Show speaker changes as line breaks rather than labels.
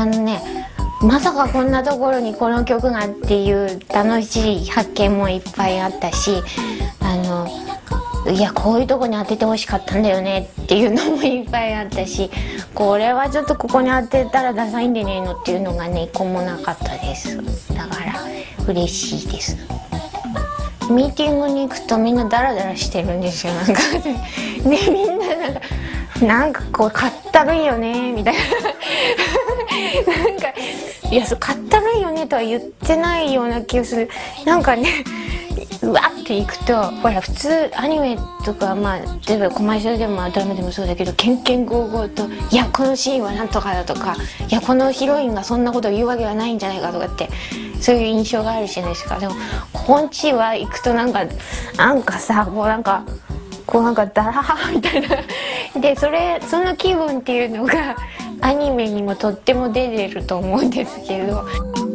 あのねまさかこんなところにこの曲がっていう楽しい発見もいっぱいあったしあのいやこういうとこに当ててほしかったんだよねっていうのもいっぱいあったしこれはちょっとここに当てたらダサいんでねえのっていうのがね一個もなかったです。だから嬉しいです。ミーティングに行くとみんなダラダラしてるんですよ。なんか ねみんななんかなんかこうかったるいよねみたいな。なんかいやそうかったるいよねとは言ってないような気がする。なんかねうわっていくとほら普通アニメとかまあ例えばコマーシャルでもドラマでもそうだけどけんけんごうごうと「いやこのシーンはなんとかだ」とか「いやこのヒロインがそんなことを言うわけはないんじゃないか」とかってそういう印象があるじゃないですか。でもここんちは行くとなんかなんかさこうなんかこうなんかダラーみたいな。でそれその気分っていうのがアニメにもとっても出てると思うんですけど。